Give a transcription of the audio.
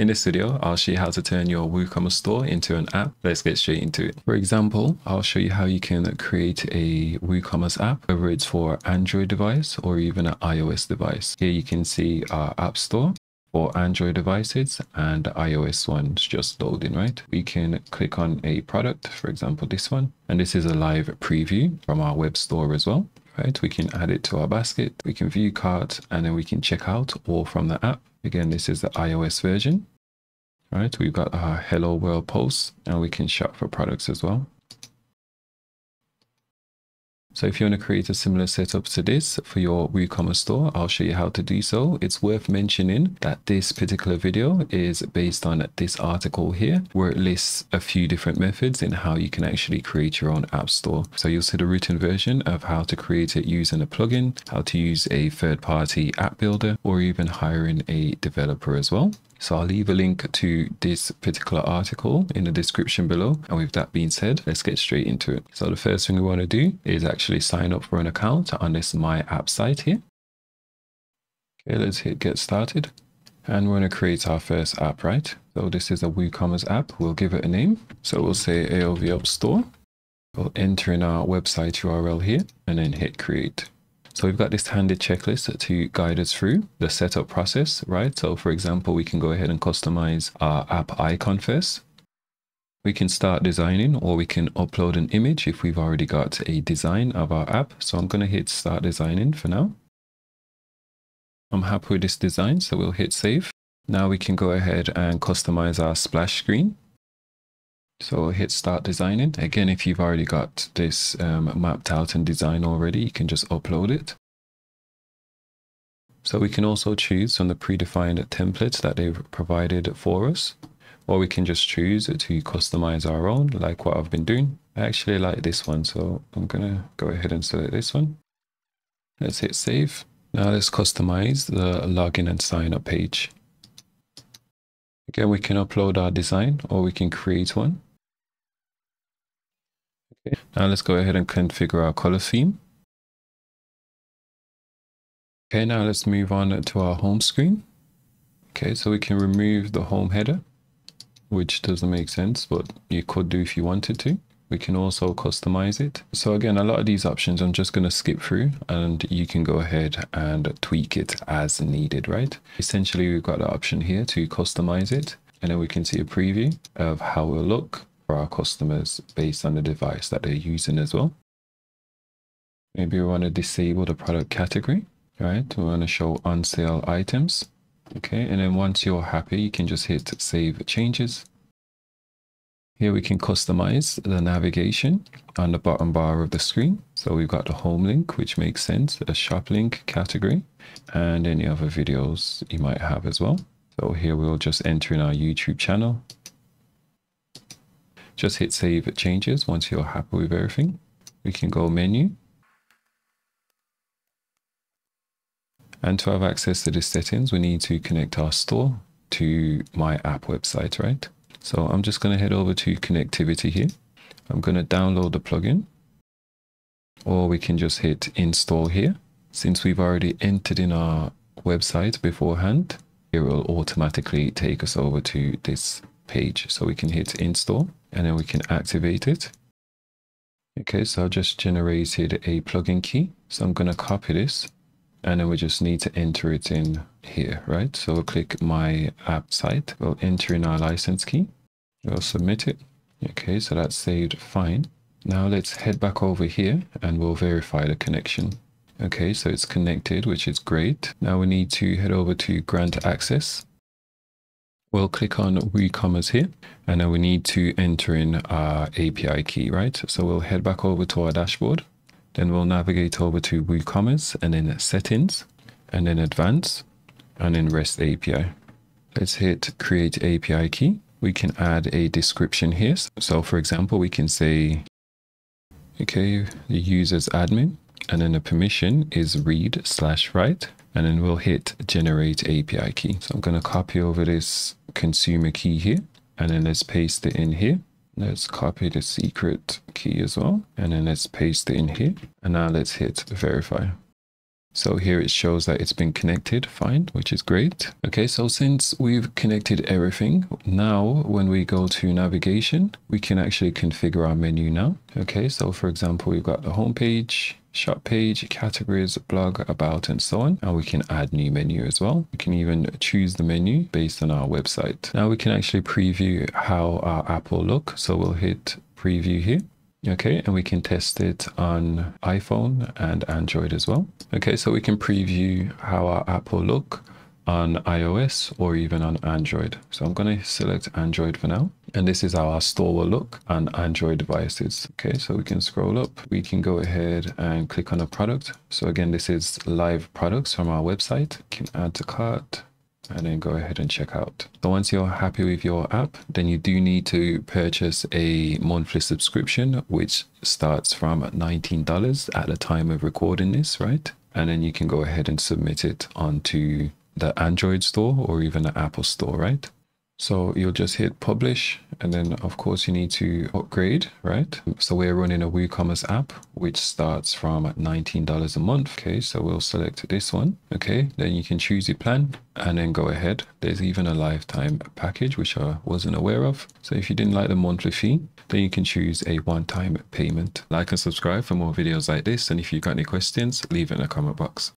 In this video, I'll show you how to turn your WooCommerce store into an app. Let's get straight into it. For example, I'll show you how you can create a WooCommerce app, whether it's for Android device or even an iOS device. Here you can see our app store for Android devices and iOS ones just loading, right? We can click on a product, for example, this one, and this is a live preview from our web store as well, right? We can add it to our basket, we can view cart, and then we can check out all from the app. Again, this is the iOS version, right? We've got our hello world post and we can shop for products as well. So if you want to create a similar setup to this for your WooCommerce store, I'll show you how to do so. It's worth mentioning that this particular video is based on this article here, where it lists a few different methods in how you can actually create your own app store. So you'll see the written version of how to create it using a plugin, how to use a third party app builder, or even hiring a developer as well. So I'll leave a link to this particular article in the description below. And with that being said, let's get straight into it. So the first thing we want to do is actually sign up for an account on this My App site here. Okay, let's hit get started. And we're going to create our first app, right? So this is a WooCommerce app. We'll give it a name. So we'll say AOV App Store. We'll enter in our website URL here and then hit create. So we've got this handy checklist to guide us through the setup process, right? So for example, we can go ahead and customize our app icon first. We can start designing or we can upload an image if we've already got a design of our app. So I'm going to hit start designing for now. I'm happy with this design, so we'll hit save. Now we can go ahead and customize our splash screen. So hit start designing. Again, if you've already got this um, mapped out and designed already, you can just upload it. So we can also choose from the predefined templates that they've provided for us, or we can just choose to customize our own, like what I've been doing. I actually like this one, so I'm gonna go ahead and select this one. Let's hit save. Now let's customize the login and sign up page. Again, we can upload our design or we can create one. Okay, now let's go ahead and configure our color theme. Okay, now let's move on to our home screen. Okay, so we can remove the home header, which doesn't make sense, but you could do if you wanted to. We can also customize it. So again, a lot of these options I'm just going to skip through and you can go ahead and tweak it as needed, right? Essentially, we've got the option here to customize it and then we can see a preview of how it will look for our customers based on the device that they're using as well. Maybe we want to disable the product category, right? We want to show on sale items. Okay, and then once you're happy, you can just hit save changes. Here we can customize the navigation on the bottom bar of the screen. So we've got the home link, which makes sense, a shop link category, and any other videos you might have as well. So here we'll just enter in our YouTube channel just hit save it changes once you're happy with everything. We can go menu. And to have access to the settings, we need to connect our store to my app website, right? So I'm just going to head over to connectivity here. I'm going to download the plugin or we can just hit install here. Since we've already entered in our website beforehand, it will automatically take us over to this page. So we can hit install and then we can activate it. Okay, so I've just generated a plugin key. So I'm going to copy this and then we just need to enter it in here, right? So we'll click my app site. We'll enter in our license key. We'll submit it. Okay, so that's saved fine. Now let's head back over here and we'll verify the connection. Okay, so it's connected, which is great. Now we need to head over to grant access. We'll click on WooCommerce here, and then we need to enter in our API key, right? So we'll head back over to our dashboard. Then we'll navigate over to WooCommerce and then settings and then advanced and then REST API. Let's hit create API key. We can add a description here. So for example, we can say, okay, the user's admin and then the permission is read slash write and then we'll hit generate API key. So I'm going to copy over this consumer key here and then let's paste it in here. Let's copy the secret key as well. And then let's paste it in here. And now let's hit verify. So here it shows that it's been connected fine, which is great. Okay, so since we've connected everything, now when we go to navigation, we can actually configure our menu now. Okay, so for example, we've got the home page, shop page, categories, blog, about, and so on. And we can add new menu as well. We can even choose the menu based on our website. Now we can actually preview how our app will look. So we'll hit preview here. Okay, and we can test it on iPhone and Android as well. Okay, so we can preview how our app will look on iOS or even on Android. So I'm going to select Android for now. And this is how our store will look on Android devices. Okay, so we can scroll up. We can go ahead and click on a product. So again, this is live products from our website. Can add to cart and then go ahead and check out. So once you're happy with your app, then you do need to purchase a monthly subscription, which starts from $19 at the time of recording this, right? And then you can go ahead and submit it onto the Android store or even the Apple store, right? So you'll just hit publish and then of course you need to upgrade, right? So we're running a WooCommerce app, which starts from $19 a month. Okay, so we'll select this one. Okay, then you can choose your plan and then go ahead. There's even a lifetime package, which I wasn't aware of. So if you didn't like the monthly fee, then you can choose a one-time payment. Like and subscribe for more videos like this. And if you've got any questions, leave it in the comment box.